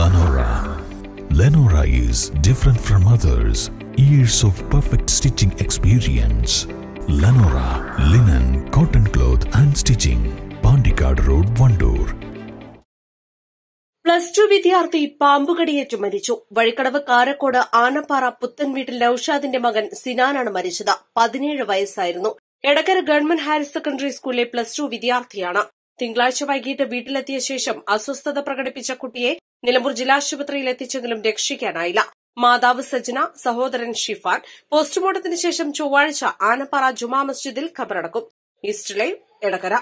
Lenora. Lenora is different from others. Years of perfect stitching experience. Lenora linen, cotton cloth and stitching. Pandikad Road, Vandoor. Plus two വിദ്യാർത്ഥി പാമ്പുകടിയേറ്റ് മരിച്ചു വഴിക്കടവ് കാരക്കോട് ആനപ്പാറ പുത്തൻ വീട്ടിൽ നൌഷാദിന്റെ മകൻ സിനാനാണ് മരിച്ചത് പതിനേഴ് വയസ്സായിരുന്നു എടക്കര ഗവൺമെന്റ് ഹയർ സെക്കൻഡറി സ്കൂളിലെ പ്ലസ് ടു വിദ്യാർത്ഥിയാണ് തിങ്കളാഴ്ച വൈകിട്ട് വീട്ടിലെത്തിയ ശേഷം അസ്വസ്ഥത പ്രകടിപ്പിച്ച കുട്ടിയെ നിലമ്പൂർ ജില്ലാശുപത്രിയിൽ എത്തിച്ചെങ്കിലും രക്ഷിക്കാനായില്ല. മാതാവ് സജ്ന സഹോദരൻ ഷിഫാൻ പോസ്റ്റ്മോർട്ടത്തിന് ശേഷം ചൊവ്വാഴ്ച ആനപ്പാറ ജുമാ മസ്ജിദിൽ ഖബറടക്കും. East live Edakkara